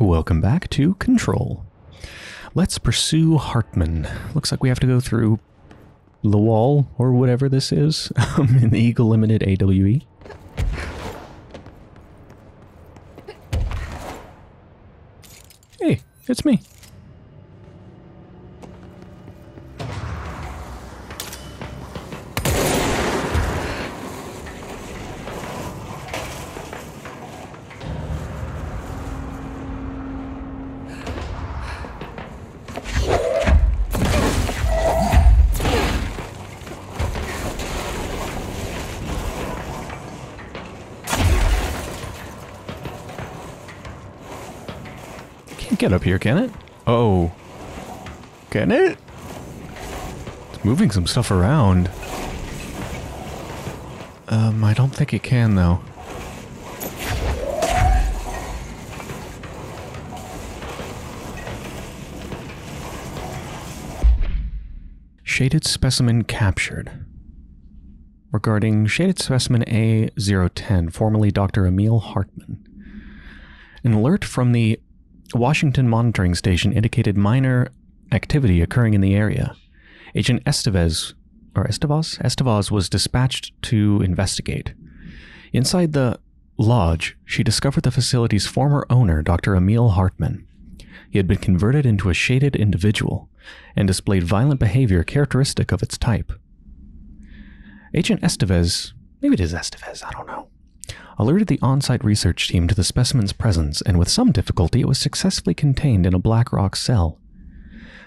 Welcome back to Control. Let's pursue Hartman. Looks like we have to go through the wall or whatever this is um, in the Eagle Limited AWE. Hey, it's me. Get up here, can it? Oh. Can it? It's moving some stuff around. Um, I don't think it can, though. Shaded specimen captured. Regarding shaded specimen A010, formerly Dr. Emil Hartman. An alert from the Washington monitoring station indicated minor activity occurring in the area. Agent Estevez, or Estevaz? Estevaz was dispatched to investigate. Inside the lodge, she discovered the facility's former owner, Dr. Emil Hartman. He had been converted into a shaded individual and displayed violent behavior characteristic of its type. Agent Estevez, maybe it is Estevez, I don't know, alerted the on site research team to the specimen's presence, and with some difficulty, it was successfully contained in a black rock cell.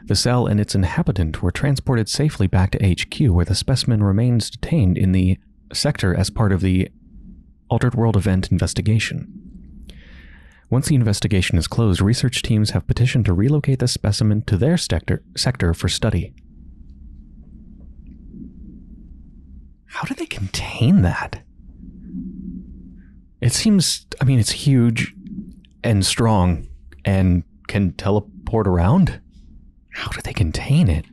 The cell and its inhabitant were transported safely back to HQ, where the specimen remains detained in the sector as part of the Altered World Event investigation. Once the investigation is closed, research teams have petitioned to relocate the specimen to their sector, sector for study. How do they contain that? It seems, I mean, it's huge and strong and can teleport around. How do they contain it?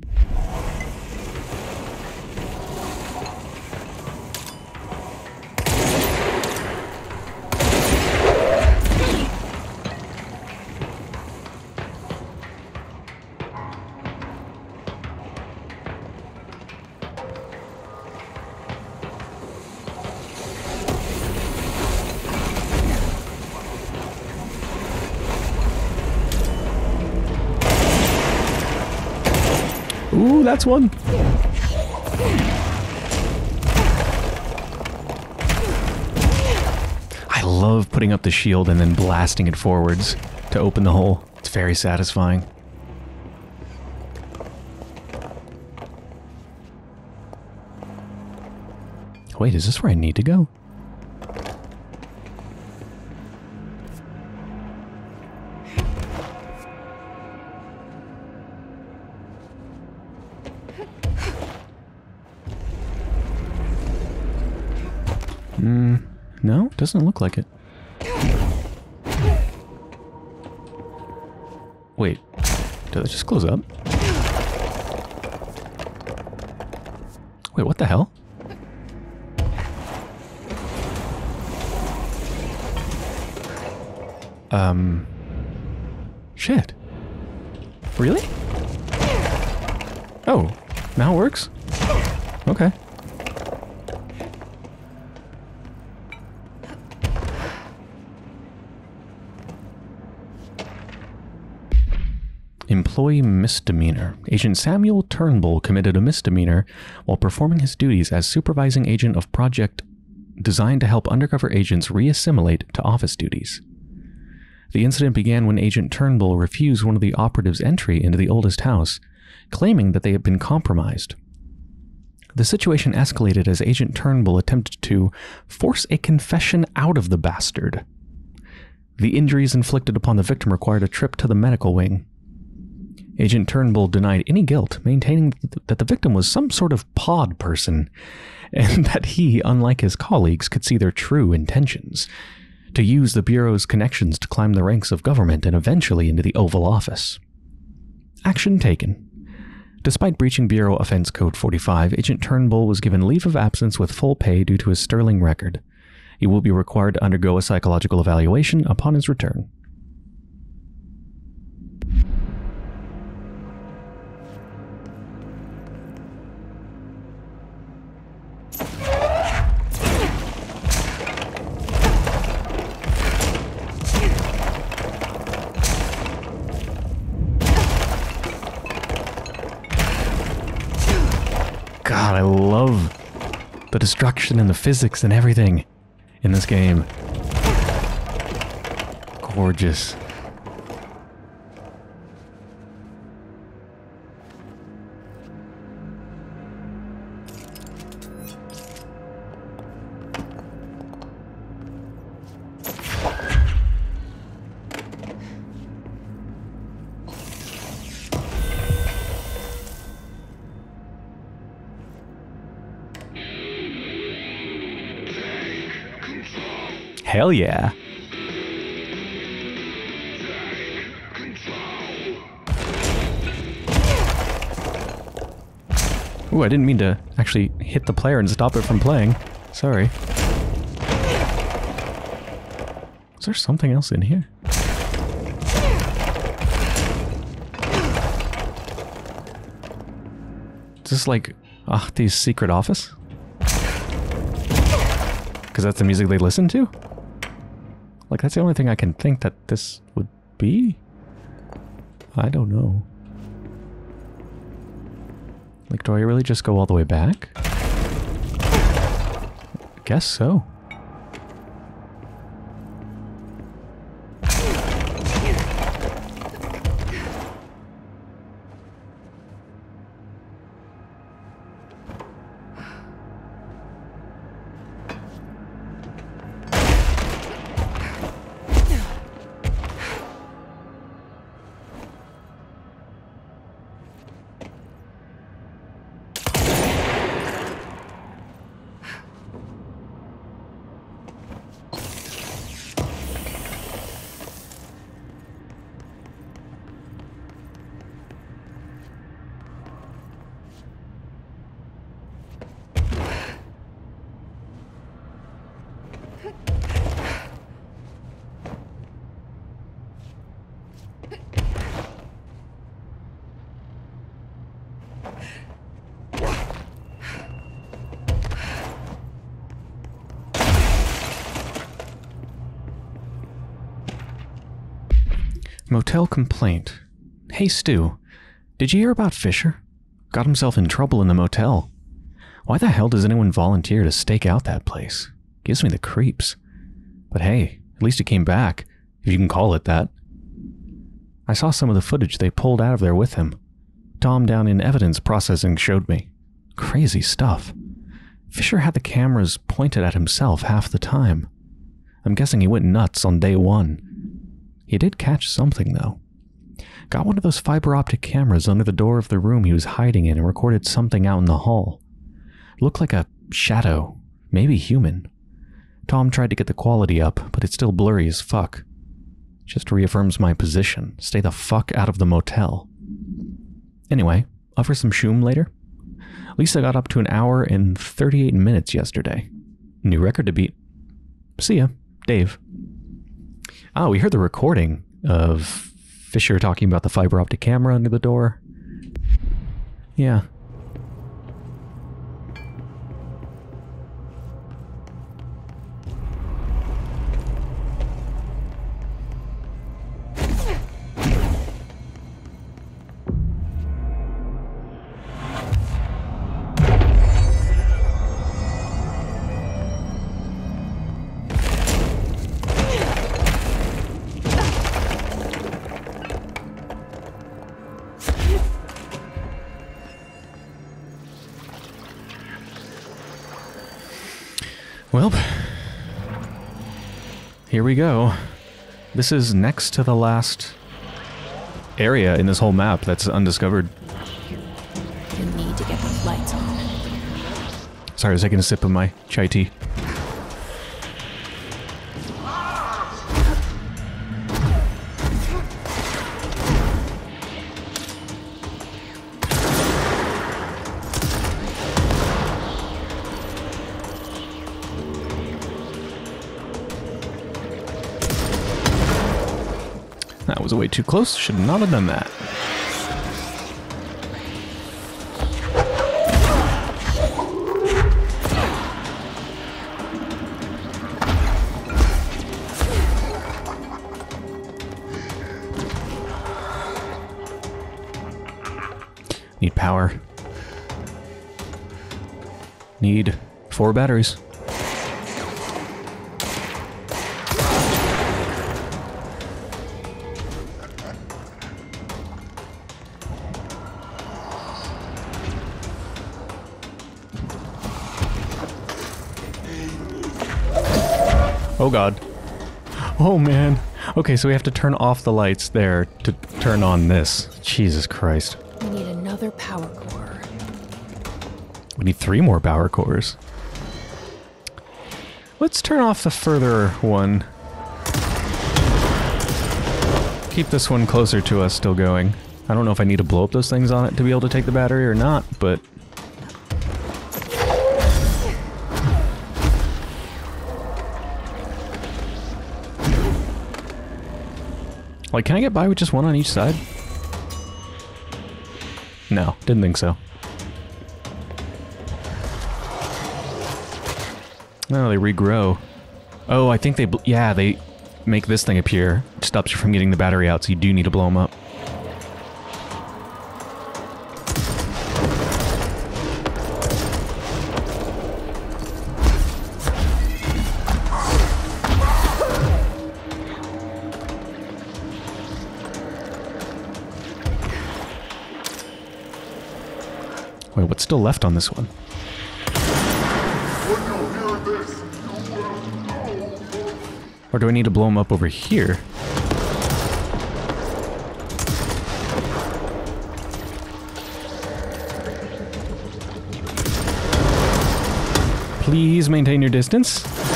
That's one. I love putting up the shield and then blasting it forwards to open the hole. It's very satisfying. Wait, is this where I need to go? Doesn't look like it. Wait, did it just close up? Wait, what the hell? Um, shit. Really? Oh, now it works? Okay. Employee misdemeanor. Agent Samuel Turnbull committed a misdemeanor while performing his duties as supervising agent of project designed to help undercover agents reassimilate to office duties. The incident began when Agent Turnbull refused one of the operatives' entry into the oldest house, claiming that they had been compromised. The situation escalated as Agent Turnbull attempted to force a confession out of the bastard. The injuries inflicted upon the victim required a trip to the medical wing. Agent Turnbull denied any guilt, maintaining that the victim was some sort of pod person, and that he, unlike his colleagues, could see their true intentions to use the Bureau's connections to climb the ranks of government and eventually into the Oval Office. Action taken. Despite breaching Bureau Offense Code 45, Agent Turnbull was given leave of absence with full pay due to his sterling record. He will be required to undergo a psychological evaluation upon his return. love the destruction and the physics and everything in this game. Gorgeous. Hell yeah. Ooh, I didn't mean to actually hit the player and stop it from playing. Sorry. Is there something else in here? Is this like Ahti's secret office? Because that's the music they listen to? Like, that's the only thing I can think that this would be? I don't know. Like, do I really just go all the way back? I guess so. Motel complaint. Hey Stu, did you hear about Fisher? Got himself in trouble in the motel. Why the hell does anyone volunteer to stake out that place? Gives me the creeps. But hey, at least he came back, if you can call it that. I saw some of the footage they pulled out of there with him. Tom down in evidence processing showed me. Crazy stuff. Fisher had the cameras pointed at himself half the time. I'm guessing he went nuts on day one. He did catch something, though. Got one of those fiber optic cameras under the door of the room he was hiding in and recorded something out in the hall. Looked like a shadow, maybe human. Tom tried to get the quality up, but it's still blurry as fuck. Just reaffirms my position. Stay the fuck out of the motel. Anyway, for some shoom later? Lisa got up to an hour and 38 minutes yesterday. New record to beat. See ya, Dave. Oh, we heard the recording of Fisher talking about the fiber optic camera under the door. Yeah. Well, here we go. This is next to the last area in this whole map that's undiscovered. You need to get those lights on. Sorry, I was taking a sip of my chai tea. Too close. Should not have done that. Need power. Need Four batteries. Oh god. Oh man. Okay, so we have to turn off the lights there to turn on this. Jesus Christ. We need another power core. We need three more power cores. Let's turn off the further one. Keep this one closer to us still going. I don't know if I need to blow up those things on it to be able to take the battery or not, but... Like, can I get by with just one on each side? No, didn't think so. No, they regrow. Oh, I think they... Yeah, they make this thing appear. It stops you from getting the battery out, so you do need to blow them up. Still left on this one? Or do I need to blow them up over here? Please maintain your distance.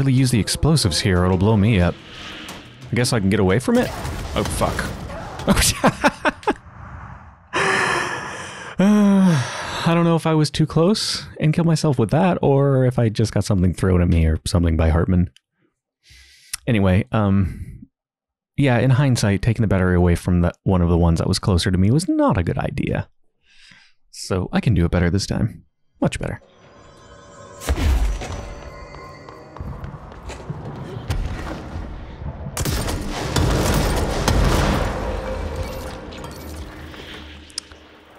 Really use the explosives here or it'll blow me up. I guess I can get away from it? Oh, fuck. I don't know if I was too close and killed myself with that, or if I just got something thrown at me or something by Hartman. Anyway, um, yeah, in hindsight, taking the battery away from the, one of the ones that was closer to me was not a good idea. So I can do it better this time. Much better.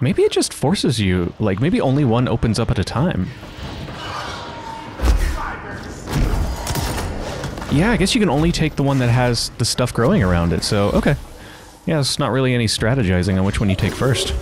Maybe it just forces you, like maybe only one opens up at a time. Yeah, I guess you can only take the one that has the stuff growing around it, so okay. Yeah, it's not really any strategizing on which one you take first.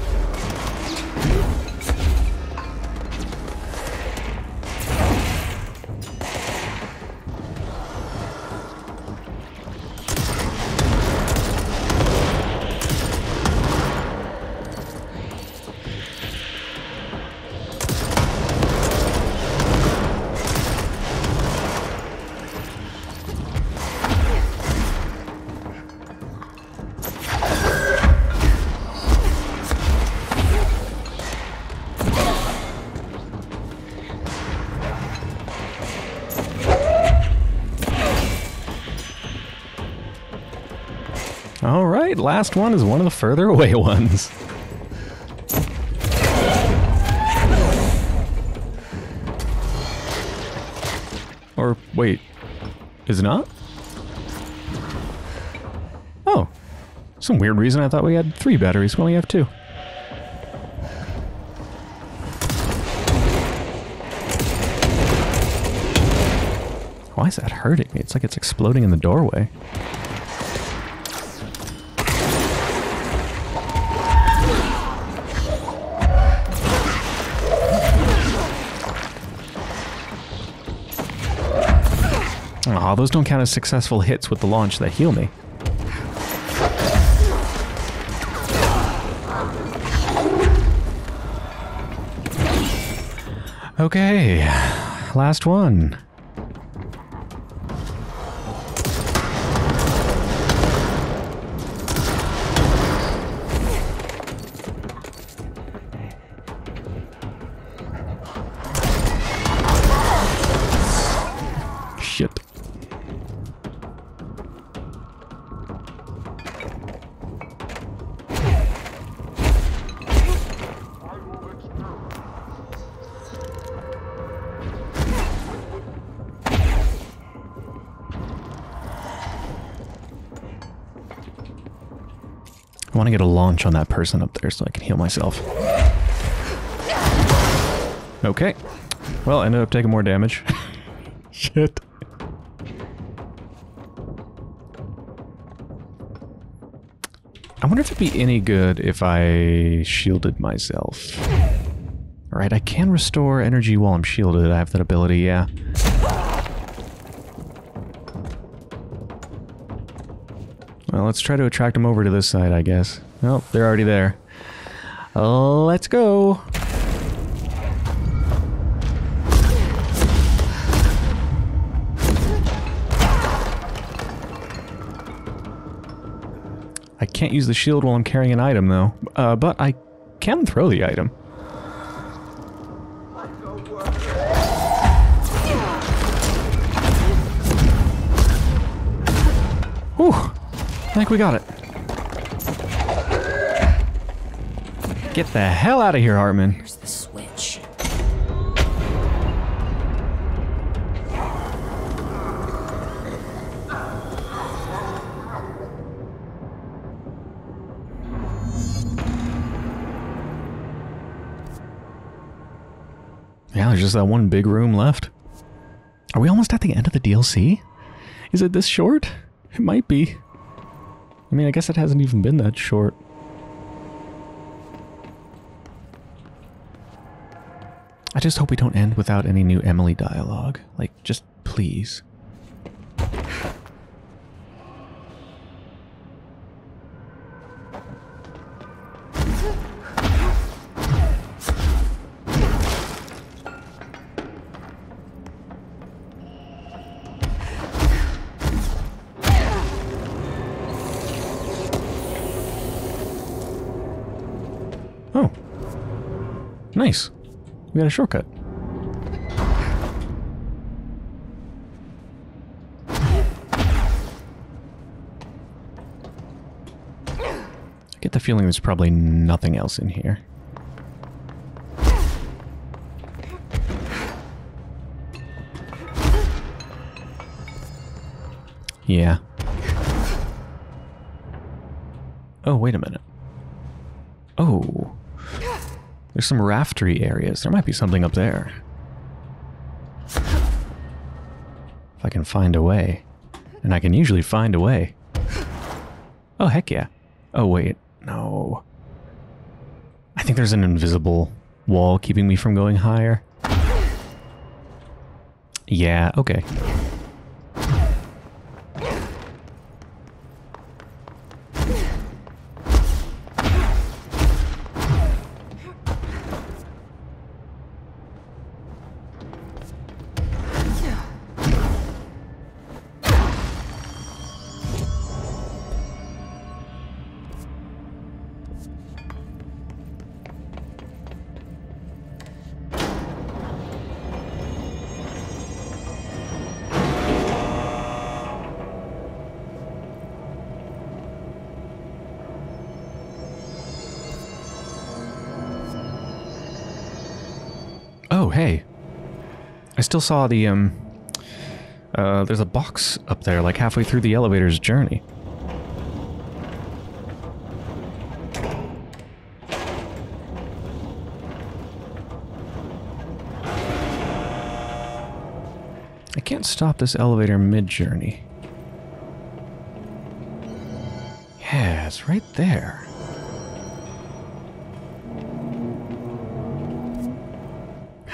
Last one is one of the further away ones. Or wait, is it not? Oh, some weird reason I thought we had three batteries. We only have two. Why is that hurting me? It's like it's exploding in the doorway. Count as successful hits with the launch that heal me. Okay, last one. To get a launch on that person up there so I can heal myself. Okay. Well, I ended up taking more damage. Shit. I wonder if it'd be any good if I shielded myself. Alright, I can restore energy while I'm shielded. I have that ability, yeah. Let's try to attract them over to this side, I guess. Oh, they're already there. let's go. I can't use the shield while I'm carrying an item, though. Uh, but I can throw the item. Think we got it. Get the hell out of here, Hartman. Here's the switch. Yeah, there's just that one big room left. Are we almost at the end of the DLC? Is it this short? It might be. I mean, I guess it hasn't even been that short. I just hope we don't end without any new Emily dialogue. Like, just please. We got a shortcut. I get the feeling there's probably nothing else in here. Yeah. Oh, wait a minute. Oh. There's some raftery areas. There might be something up there. If I can find a way. And I can usually find a way. Oh, heck yeah. Oh, wait. No. I think there's an invisible wall keeping me from going higher. Yeah, okay. Oh, hey. I still saw the, um... Uh, there's a box up there, like halfway through the elevator's journey. I can't stop this elevator mid-journey. Yeah, it's right there.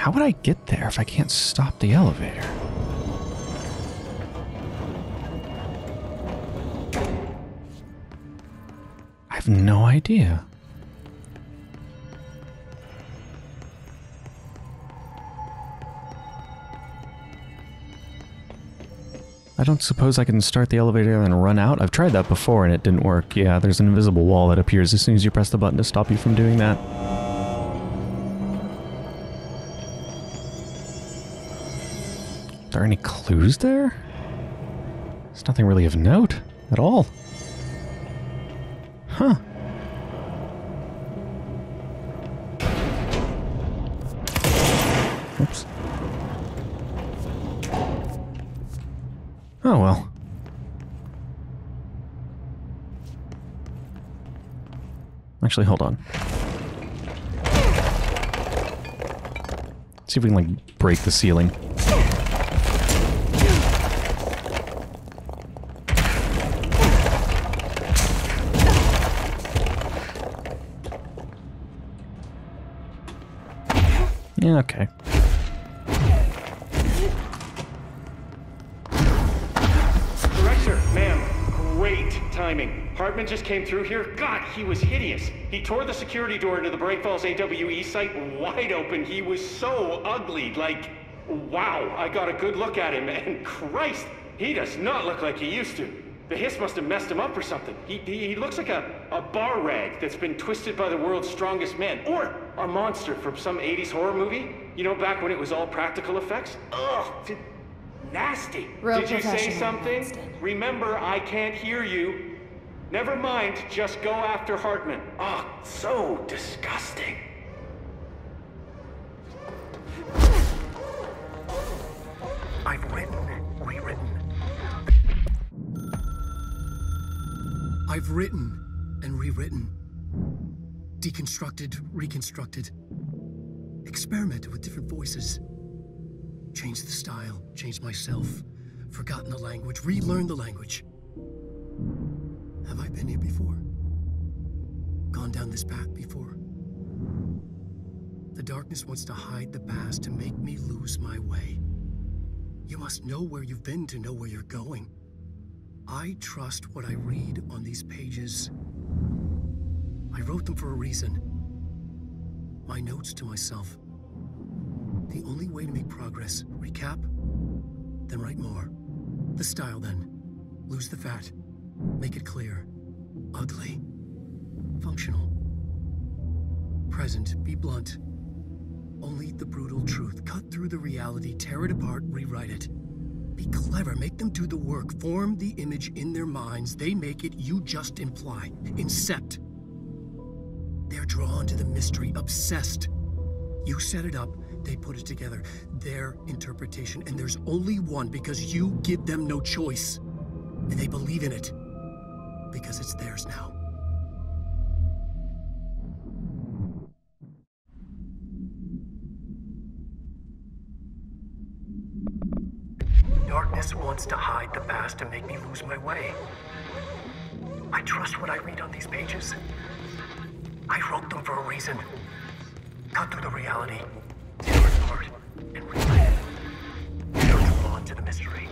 How would I get there if I can't stop the elevator? I have no idea. I don't suppose I can start the elevator and run out? I've tried that before and it didn't work. Yeah, there's an invisible wall that appears as soon as you press the button to stop you from doing that. There any clues there? There's nothing really of note at all. Huh. Oops. Oh well. Actually, hold on. See if we can, like, break the ceiling. Yeah, okay. Director, ma'am, great timing. Hartman just came through here. God, he was hideous. He tore the security door into the Bright Falls AWE site wide open. He was so ugly. Like, wow, I got a good look at him, and Christ, he does not look like he used to. The hiss must have messed him up or something. He, he, he looks like a, a bar rag that's been twisted by the world's strongest man. Or a monster from some 80s horror movie. You know, back when it was all practical effects? Ugh, nasty. Real Did you say something? Winston. Remember, I can't hear you. Never mind, just go after Hartman. Oh, so disgusting. I've written, rewritten. I've written and rewritten. Deconstructed, reconstructed. Experimented with different voices. Changed the style, changed myself. Forgotten the language, relearned the language. Have I been here before? Gone down this path before? The darkness wants to hide the past to make me lose my way. You must know where you've been to know where you're going. I trust what I read on these pages. I wrote them for a reason. My notes to myself. The only way to make progress, recap, then write more. The style, then. Lose the fat. Make it clear. Ugly. Functional. Present, be blunt. Only the brutal truth. Cut through the reality, tear it apart, rewrite it. Be clever, make them do the work, form the image in their minds. They make it, you just imply. Incept. They're drawn to the mystery, obsessed. You set it up, they put it together. Their interpretation, and there's only one because you give them no choice. And they believe in it because it's theirs now. Darkness wants to hide the past and make me lose my way. I trust what I read on these pages. I wrote them for a reason. Cut through the reality, tear it apart, and rewrite it. You're drawn to the mystery.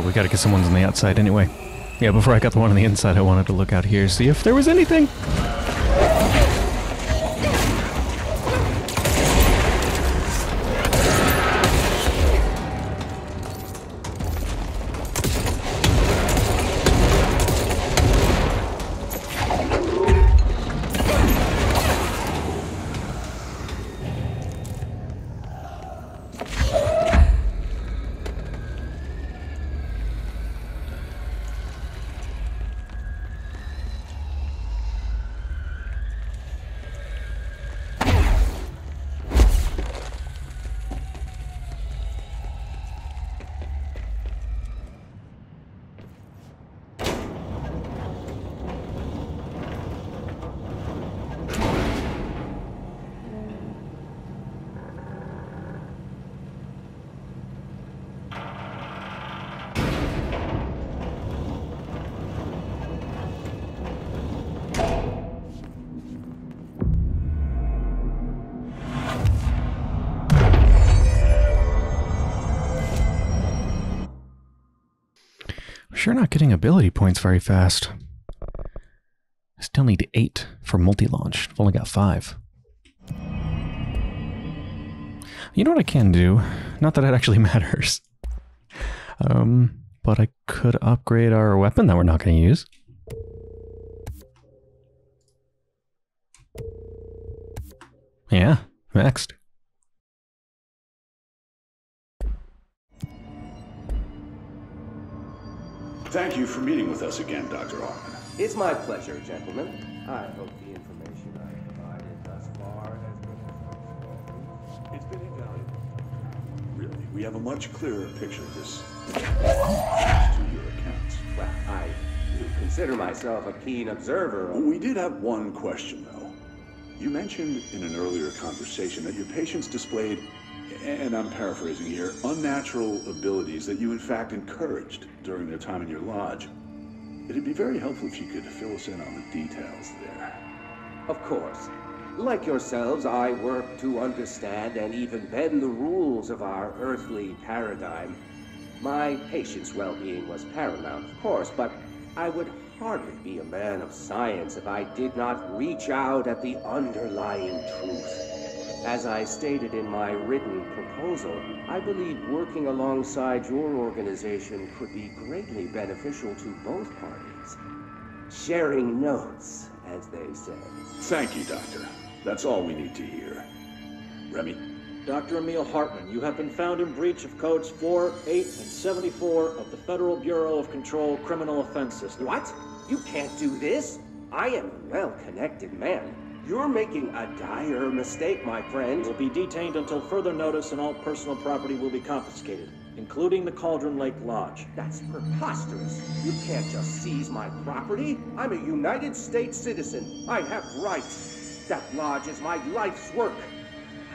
Oh, we gotta get someone's on the outside anyway. Yeah, before I got the one on the inside, I wanted to look out here, see if there was anything. Sure not getting ability points very fast. I still need eight for multi-launch. I've only got five. You know what I can do? Not that it actually matters. Um, but I could upgrade our weapon that we're not going to use. Yeah, next. Thank you for meeting with us again, Dr. Hartman. It's my pleasure, gentlemen. I hope the information I provided thus far has been It's been invaluable. Really, we have a much clearer picture of this to your accounts. Well, I do consider myself a keen observer of... We did have one question, though. You mentioned in an earlier conversation that your patients displayed, and I'm paraphrasing here, unnatural abilities that you in fact encouraged during their time in your lodge. It'd be very helpful if you could fill us in on the details there. Of course. Like yourselves, I work to understand and even bend the rules of our earthly paradigm. My patient's well-being was paramount, of course, but I would hardly be a man of science if I did not reach out at the underlying truth. As I stated in my written proposal, I believe working alongside your organization could be greatly beneficial to both parties. Sharing notes, as they say. Thank you, Doctor. That's all we need to hear. Remy? Dr. Emil Hartman, you have been found in breach of codes 4, 8, and 74 of the Federal Bureau of Control Criminal Offense System. What? You can't do this. I am a well-connected man. You're making a dire mistake, my friend. You will be detained until further notice and all personal property will be confiscated, including the Cauldron Lake Lodge. That's preposterous. You can't just seize my property. I'm a United States citizen. I have rights. That lodge is my life's work.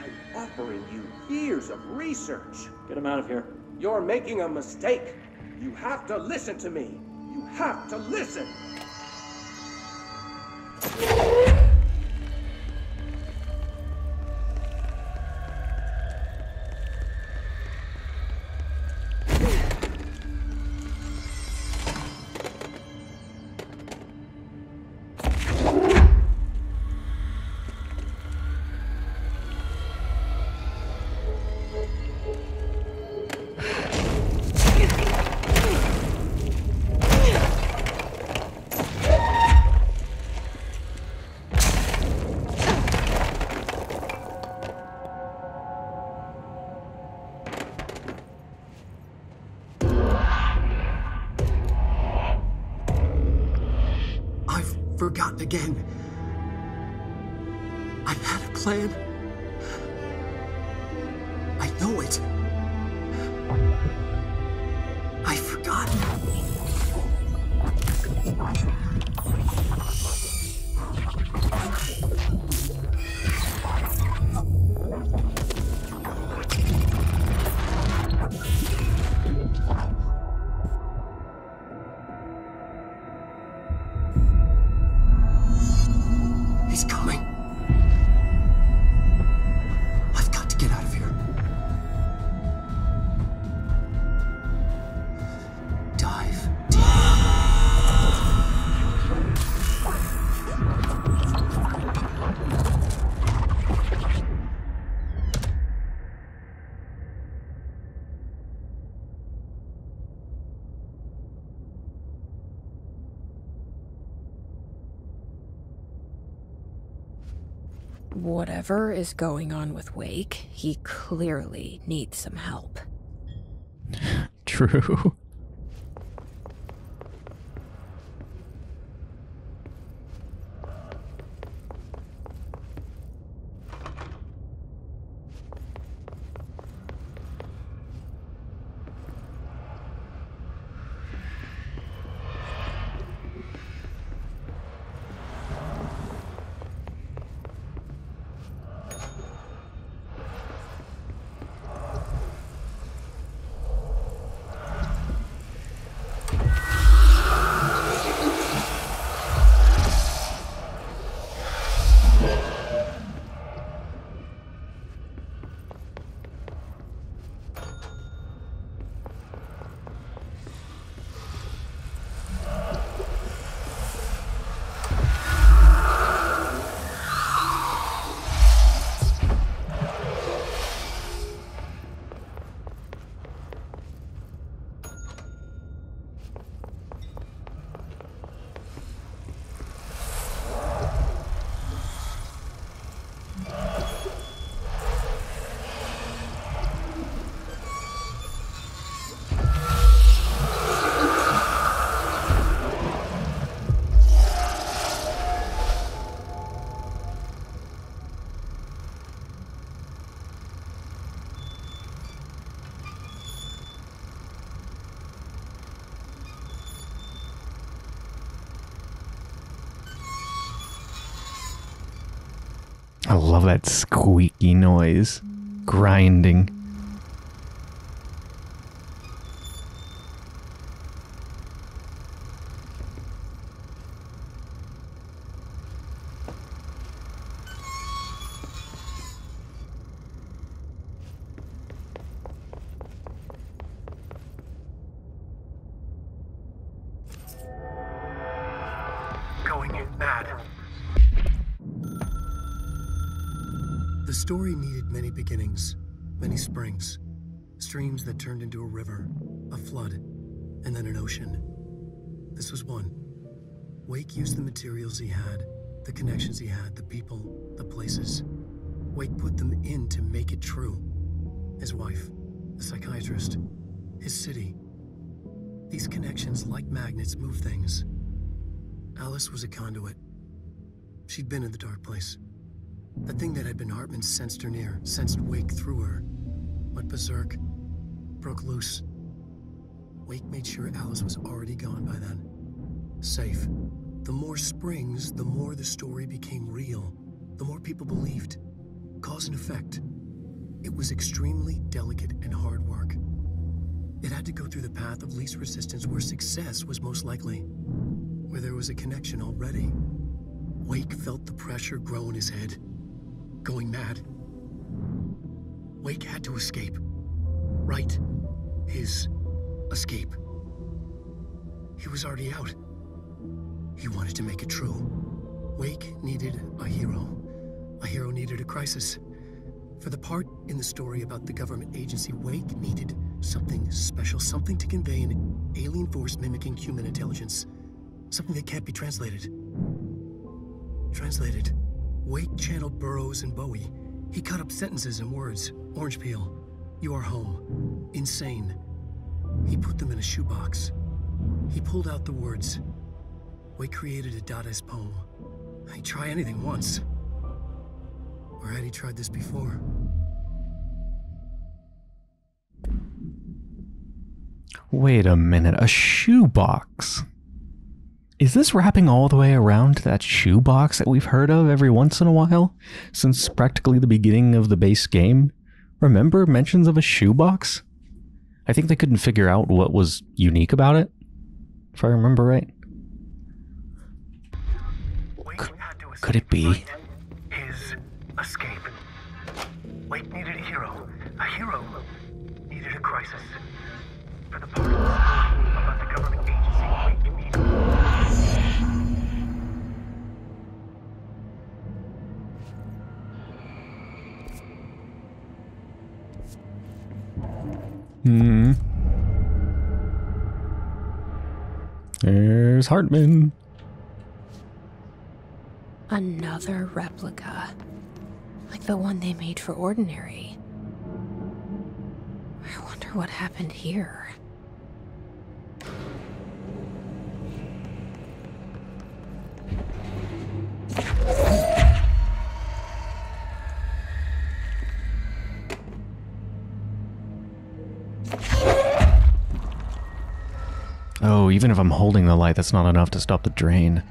I'm offering you years of research. Get him out of here. You're making a mistake. You have to listen to me. You have to listen. Again. I've had a plan. Whatever is going on with Wake, he clearly needs some help. True. Love that squeaky noise. Grinding. Going mad. Story needed many beginnings, many springs, streams that turned into a river, a flood, and then an ocean. This was one. Wake used the materials he had, the connections he had, the people, the places. Wake put them in to make it true. His wife, the psychiatrist, his city. These connections, like magnets, move things. Alice was a conduit. She'd been in the dark place. The thing that had been Hartman sensed her near, sensed Wake through her. Went berserk, broke loose. Wake made sure Alice was already gone by then. Safe. The more springs, the more the story became real. The more people believed. Cause and effect. It was extremely delicate and hard work. It had to go through the path of least resistance where success was most likely. Where there was a connection already. Wake felt the pressure grow in his head. Going mad. Wake had to escape. Right. His escape. He was already out. He wanted to make it true. Wake needed a hero. A hero needed a crisis. For the part in the story about the government agency, Wake needed something special, something to convey an alien force mimicking human intelligence. Something that can't be translated. Translated. Wake channeled Burroughs and Bowie. He cut up sentences and words. Orange peel. You are home. Insane. He put them in a shoebox. He pulled out the words. Wake created a Dadaist poem. He'd try anything once. Or had he tried this before? Wait a minute, a shoebox. Is this wrapping all the way around to that shoebox that we've heard of every once in a while since practically the beginning of the base game? Remember mentions of a shoebox? I think they couldn't figure out what was unique about it, if I remember right. To Could it be? His escape. Wake needed a hero. A hero needed a crisis. For the part Hmm. There's Hartman. Another replica. Like the one they made for Ordinary. I wonder what happened here. Oh, even if I'm holding the light, that's not enough to stop the drain.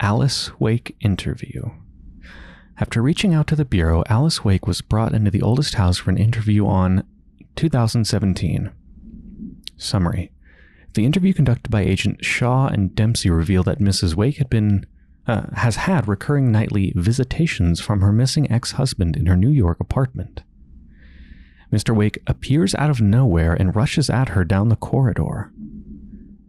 Alice Wake interview. After reaching out to the Bureau, Alice Wake was brought into the oldest house for an interview on 2017. Summary The interview conducted by Agent Shaw and Dempsey revealed that Mrs. Wake had been uh, has had recurring nightly visitations from her missing ex-husband in her New York apartment. Mr. Wake appears out of nowhere and rushes at her down the corridor.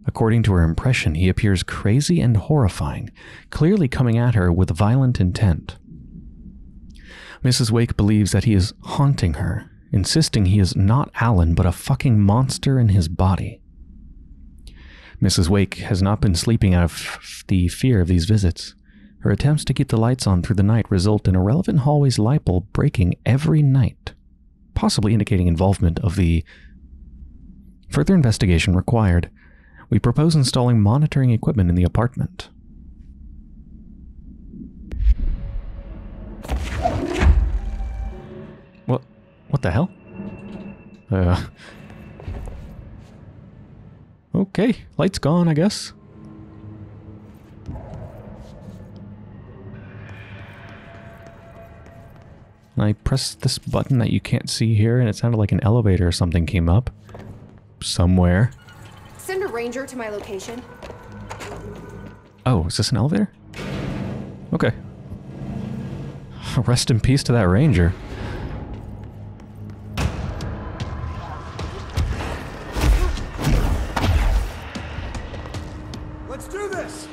According to her impression, he appears crazy and horrifying, clearly coming at her with violent intent. Mrs. Wake believes that he is haunting her, insisting he is not Alan but a fucking monster in his body. Mrs. Wake has not been sleeping out of the fear of these visits. Her attempts to keep the lights on through the night result in a relevant hallway's light bulb breaking every night, possibly indicating involvement of the. Further investigation required. We propose installing monitoring equipment in the apartment. What? What the hell? Uh. Okay, lights gone, I guess. I pressed this button that you can't see here, and it sounded like an elevator or something came up. Somewhere. Send a ranger to my location. Oh, is this an elevator? Okay. Rest in peace to that ranger. Let's do this!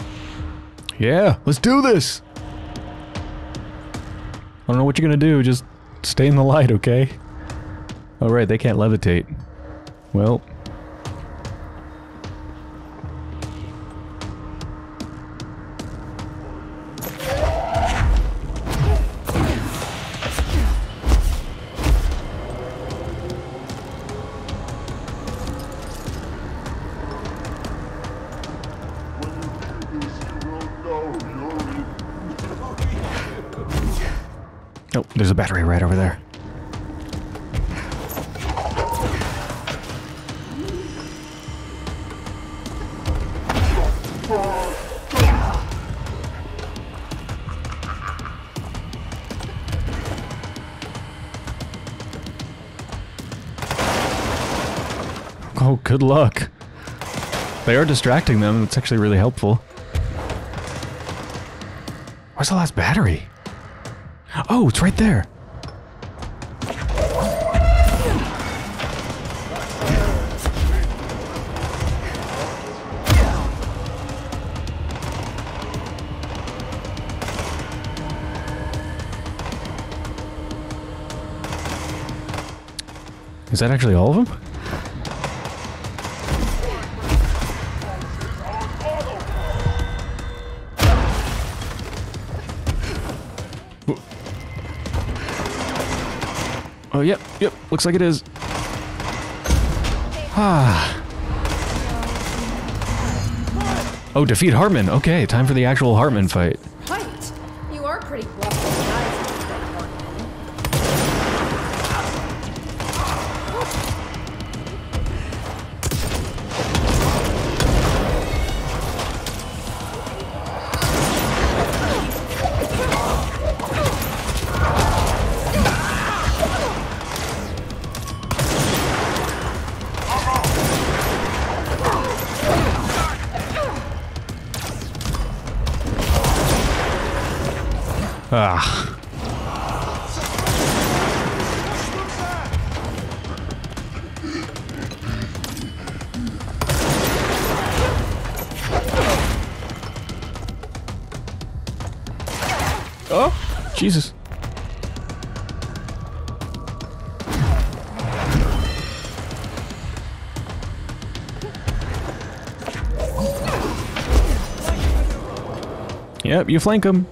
Yeah, let's do this! I don't know what you're gonna do, just stay in the light, okay? Alright, they can't levitate. Well... Oh, there's a battery right over there. Oh, good luck. They are distracting them. It's actually really helpful. Where's the last battery? Oh, it's right there. Is that actually all of them? Yep, looks like it is. Ah. Oh, defeat Hartman. Okay, time for the actual Hartman fight. Ah. Oh, Jesus. Yep, you flank him.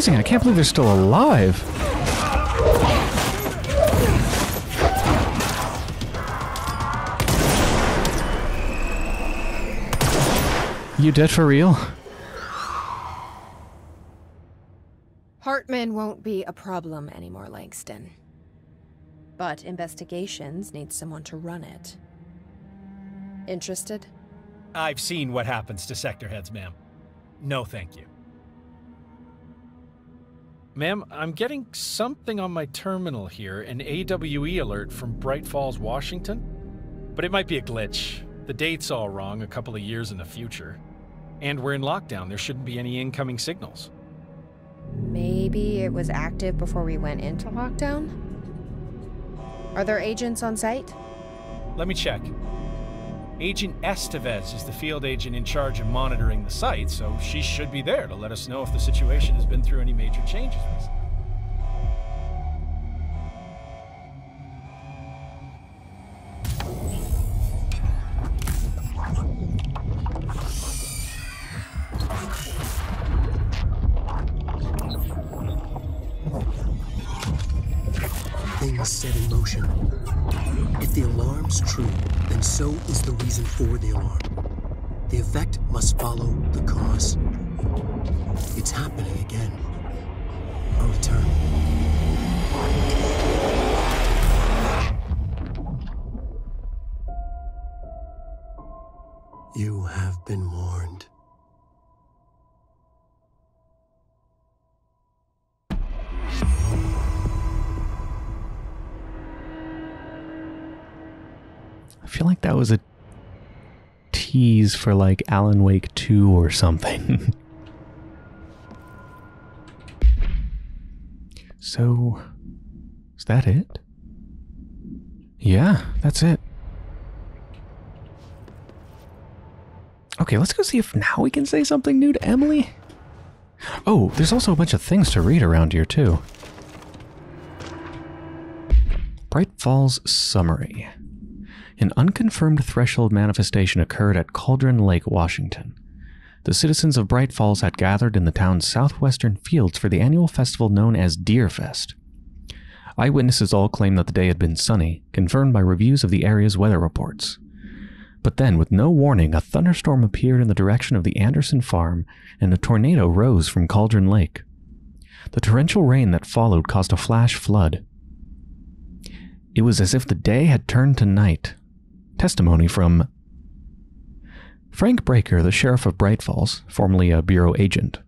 Amazing. I can't believe they're still alive. You dead for real? Hartman won't be a problem anymore, Langston. But investigations need someone to run it. Interested? I've seen what happens to sector heads, ma'am. No, thank you. Ma'am, I'm getting something on my terminal here an AWE alert from Bright Falls, Washington. But it might be a glitch. The date's all wrong, a couple of years in the future. And we're in lockdown, there shouldn't be any incoming signals. Maybe it was active before we went into lockdown? Are there agents on site? Let me check. Agent Estevez is the field agent in charge of monitoring the site, so she should be there to let us know if the situation has been through any major changes recently. Was a tease for like Alan Wake 2 or something. so, is that it? Yeah, that's it. Okay, let's go see if now we can say something new to Emily. Oh, there's also a bunch of things to read around here, too. Bright Falls Summary. An unconfirmed threshold manifestation occurred at Cauldron Lake, Washington. The citizens of Bright Falls had gathered in the town's southwestern fields for the annual festival known as Deerfest. Eyewitnesses all claimed that the day had been sunny, confirmed by reviews of the area's weather reports. But then, with no warning, a thunderstorm appeared in the direction of the Anderson farm, and a tornado rose from Cauldron Lake. The torrential rain that followed caused a flash flood. It was as if the day had turned to night. Testimony from Frank Breaker, the sheriff of Bright Falls, formerly a bureau agent,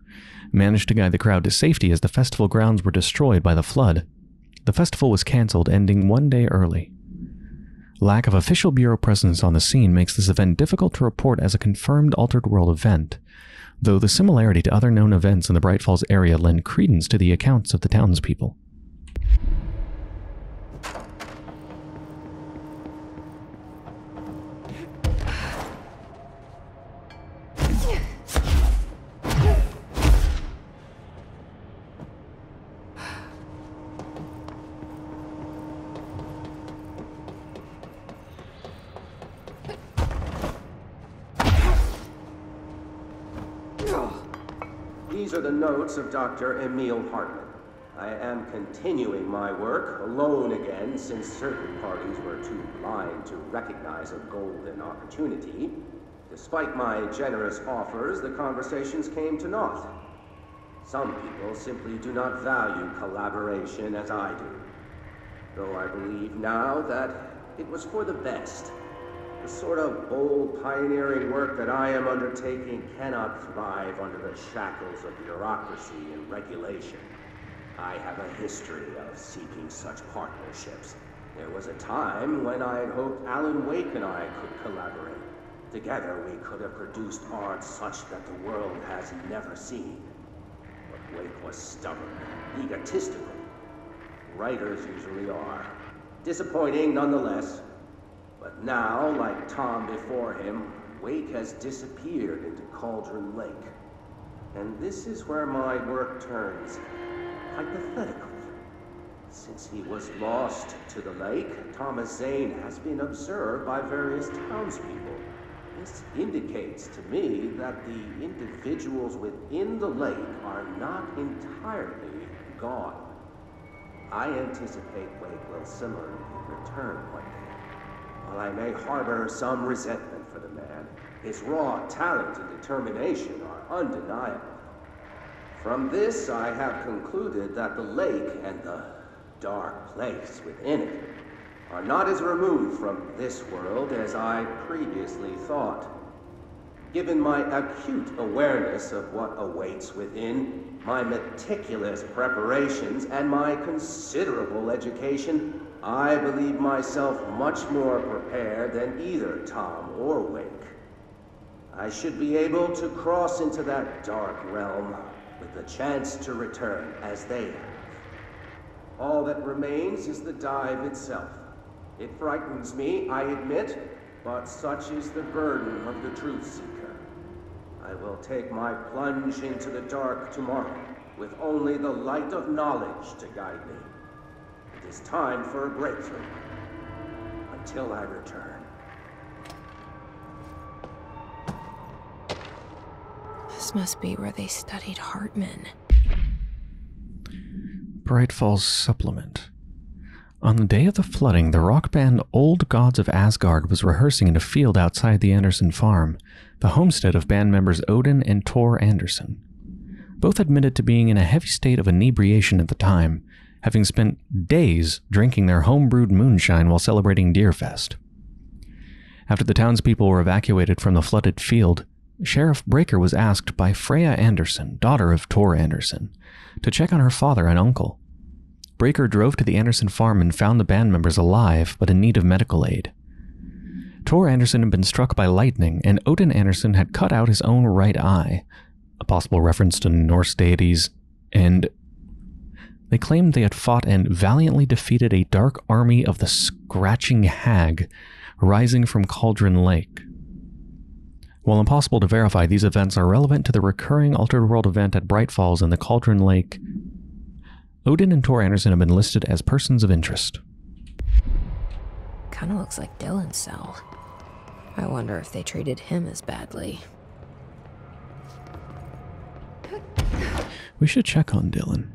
managed to guide the crowd to safety as the festival grounds were destroyed by the flood. The festival was canceled, ending one day early. Lack of official bureau presence on the scene makes this event difficult to report as a confirmed Altered World event, though the similarity to other known events in the Bright Falls area lend credence to the accounts of the townspeople. Of Dr. Emil Hartman. I am continuing my work alone again since certain parties were too blind to recognize a golden opportunity. Despite my generous offers, the conversations came to naught. Some people simply do not value collaboration as I do. Though I believe now that it was for the best. The sort of bold, pioneering work that I am undertaking cannot thrive under the shackles of bureaucracy and regulation. I have a history of seeking such partnerships. There was a time when I had hoped Alan Wake and I could collaborate. Together we could have produced art such that the world has never seen. But Wake was stubborn, egotistical. Writers usually are. Disappointing nonetheless. But now, like Tom before him, Wake has disappeared into Cauldron Lake. And this is where my work turns hypothetical. Since he was lost to the lake, Thomas Zane has been observed by various townspeople. This indicates to me that the individuals within the lake are not entirely gone. I anticipate Wake will similarly return one. While I may harbor some resentment for the man, his raw talent and determination are undeniable. From this, I have concluded that the lake and the dark place within it are not as removed from this world as I previously thought. Given my acute awareness of what awaits within, my meticulous preparations, and my considerable education, I believe myself much more prepared than either Tom or Wake. I should be able to cross into that dark realm with the chance to return as they have. All that remains is the dive itself. It frightens me, I admit, But such is the burden of the truth seeker. I will take my plunge into the dark tomorrow with only the light of knowledge to guide me. It is time for a breakthrough. Until I return. This must be where they studied Hartman. Bright Falls Supplement. On the day of the flooding, the rock band Old Gods of Asgard was rehearsing in a field outside the Anderson farm, the homestead of band members Odin and Tor Anderson. Both admitted to being in a heavy state of inebriation at the time, having spent days drinking their homebrewed moonshine while celebrating Deerfest. After the townspeople were evacuated from the flooded field, Sheriff Breaker was asked by Freya Anderson, daughter of Tor Anderson, to check on her father and uncle. Breaker drove to the Anderson farm and found the band members alive but in need of medical aid. Tor Anderson had been struck by lightning, and Odin Anderson had cut out his own right eye, a possible reference to Norse deities, and they claimed they had fought and valiantly defeated a dark army of the Scratching Hag rising from Cauldron Lake. While impossible to verify, these events are relevant to the recurring Altered World event at Bright Falls and the Cauldron Lake. Odin and Tor Anderson have been listed as persons of interest. Kinda looks like Dylan's cell. I wonder if they treated him as badly. We should check on Dylan.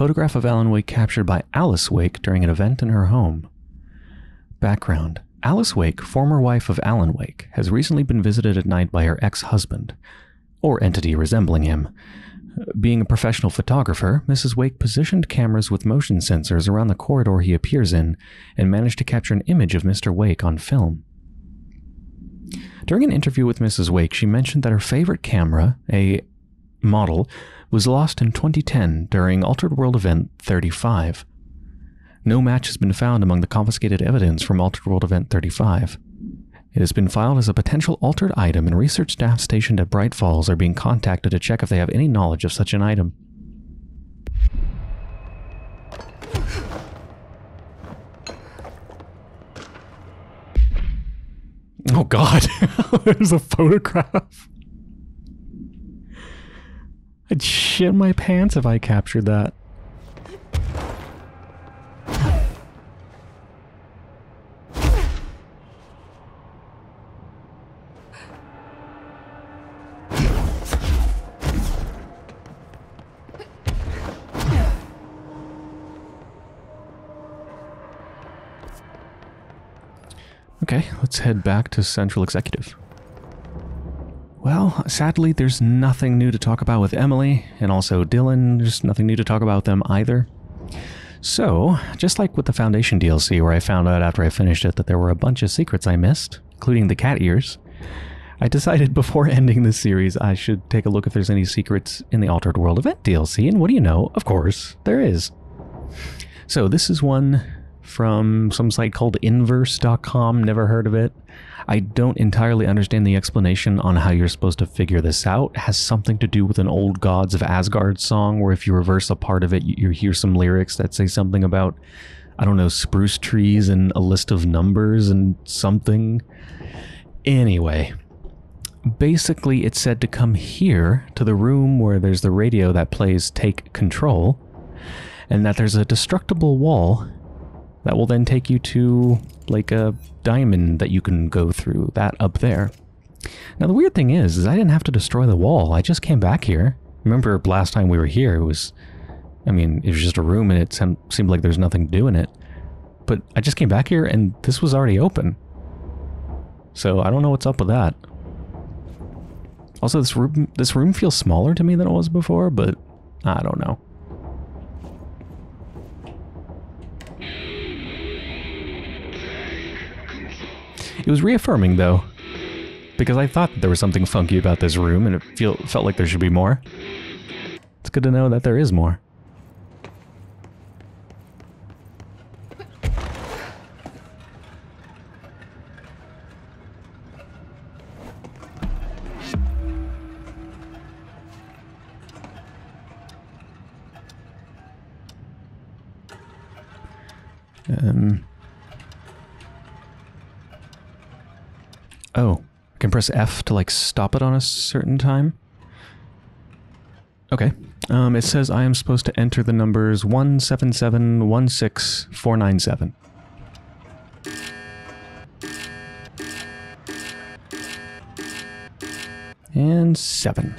Photograph of Alan Wake captured by Alice Wake during an event in her home. Background Alice Wake, former wife of Alan Wake, has recently been visited at night by her ex husband, or entity resembling him. Being a professional photographer, Mrs. Wake positioned cameras with motion sensors around the corridor he appears in and managed to capture an image of Mr. Wake on film. During an interview with Mrs. Wake, she mentioned that her favorite camera, a model, was lost in 2010 during Altered World Event 35. No match has been found among the confiscated evidence from Altered World Event 35. It has been filed as a potential altered item, and research staff stationed at Bright Falls are being contacted to check if they have any knowledge of such an item. Oh god, there's a photograph. I'd shit my pants if I captured that. Okay, let's head back to Central Executive. Well, sadly, there's nothing new to talk about with Emily, and also Dylan, there's nothing new to talk about them either. So, just like with the Foundation DLC, where I found out after I finished it that there were a bunch of secrets I missed, including the cat ears, I decided before ending this series I should take a look if there's any secrets in the Altered World event DLC, and what do you know? Of course, there is. So, this is one from some site called inverse.com, never heard of it. I don't entirely understand the explanation on how you're supposed to figure this out. It has something to do with an old Gods of Asgard song where if you reverse a part of it, you hear some lyrics that say something about, I don't know, spruce trees and a list of numbers and something. Anyway, basically it said to come here to the room where there's the radio that plays Take Control, and that there's a destructible wall that will then take you to like a diamond that you can go through, that up there. Now the weird thing is, is I didn't have to destroy the wall. I just came back here. Remember last time we were here, it was, I mean, it was just a room and it seemed like there's nothing to do in it. But I just came back here and this was already open. So I don't know what's up with that. Also, this room, this room feels smaller to me than it was before, but I don't know. It was reaffirming, though, because I thought there was something funky about this room, and it feel, felt like there should be more. It's good to know that there is more. Press F to like stop it on a certain time. Okay. Um, it says I am supposed to enter the numbers 17716497. And 7.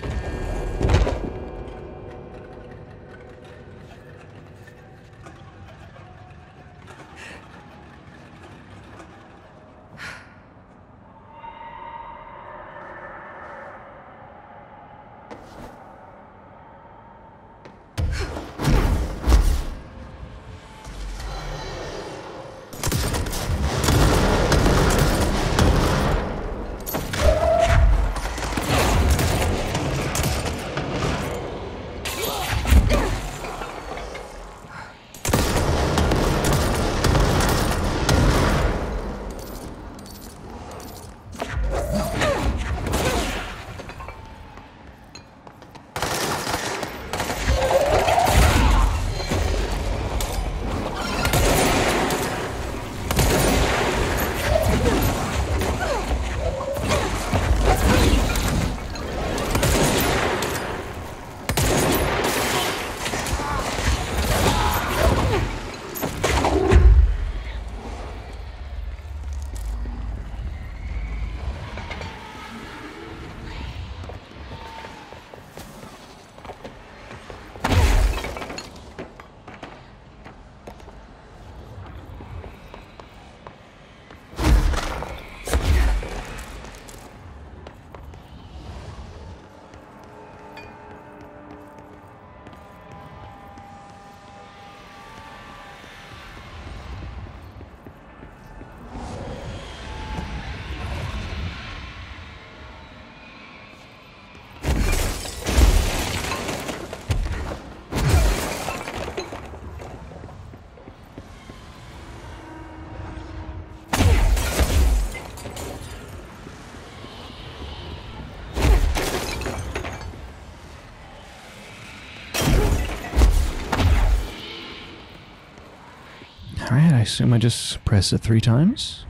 Alright, I assume I just press it three times.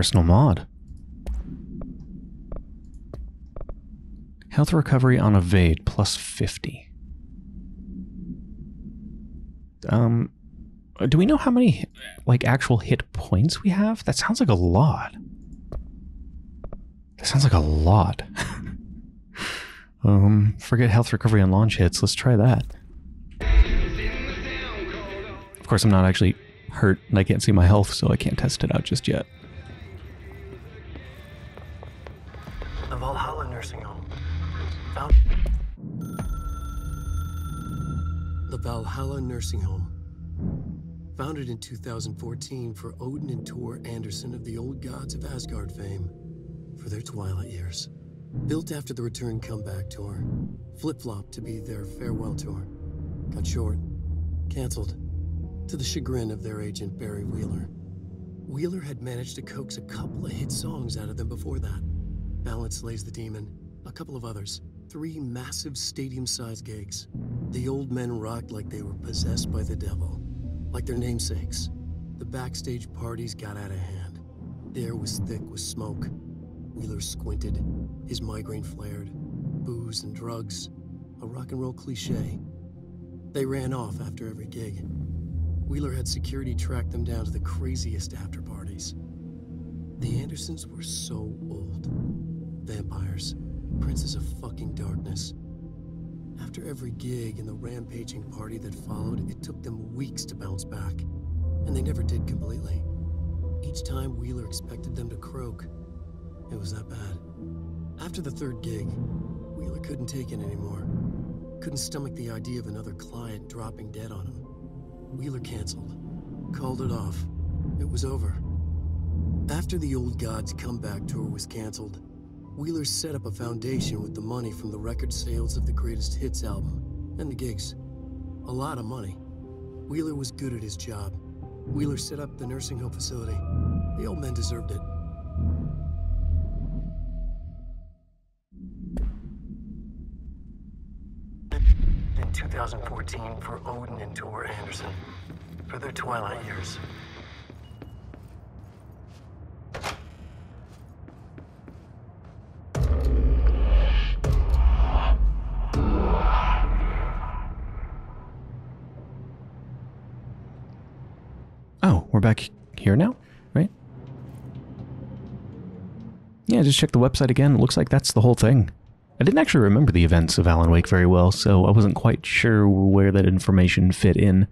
Personal mod. Health recovery on evade plus 50. Um, do we know how many, like, actual hit points we have? That sounds like a lot. That sounds like a lot. um, forget health recovery on launch hits. Let's try that. Of course, I'm not actually hurt and I can't see my health, so I can't test it out just yet. Nursing Home. Founded in 2014 for Odin and Tor Anderson of the Old Gods of Asgard fame for their twilight years. Built after the Return Comeback Tour, flip-flopped to be their farewell tour. Cut short, cancelled, to the chagrin of their agent Barry Wheeler. Wheeler had managed to coax a couple of hit songs out of them before that. Balance Slays the Demon, a couple of others. Three massive stadium-sized gigs. The old men rocked like they were possessed by the devil. Like their namesakes. The backstage parties got out of hand. The air was thick with smoke. Wheeler squinted. His migraine flared. Booze and drugs. A rock and roll cliche. They ran off after every gig. Wheeler had security track them down to the craziest after parties. The Andersons were so old. Vampires. Princes of fucking darkness. After every gig and the rampaging party that followed, it took them weeks to bounce back. And they never did completely. Each time Wheeler expected them to croak. It was that bad. After the third gig, Wheeler couldn't take it anymore. Couldn't stomach the idea of another client dropping dead on him. Wheeler canceled. Called it off. It was over. After the Old Gods comeback tour was canceled, Wheeler set up a foundation with the money from the record sales of the Greatest Hits album and the gigs. A lot of money. Wheeler was good at his job. Wheeler set up the nursing home facility. The old men deserved it. In 2014 for Odin and Tor Anderson for their twilight years. We're back here now, right? Yeah, just check the website again. It looks like that's the whole thing. I didn't actually remember the events of Alan Wake very well, so I wasn't quite sure where that information fit in.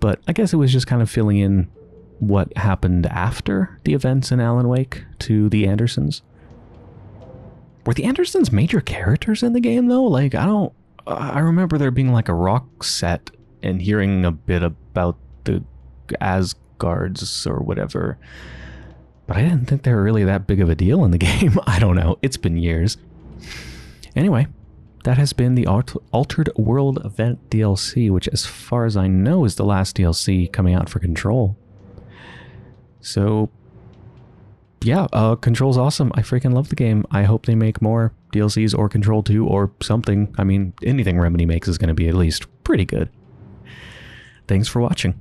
But I guess it was just kind of filling in what happened after the events in Alan Wake to the Andersons. Were the Andersons major characters in the game though? Like I don't I remember there being like a rock set and hearing a bit about the Asgards or whatever. But I didn't think they were really that big of a deal in the game. I don't know. It's been years. Anyway, that has been the Altered World Event DLC, which, as far as I know, is the last DLC coming out for Control. So, yeah, uh, Control's awesome. I freaking love the game. I hope they make more DLCs or Control 2 or something. I mean, anything Remedy makes is going to be at least pretty good. Thanks for watching.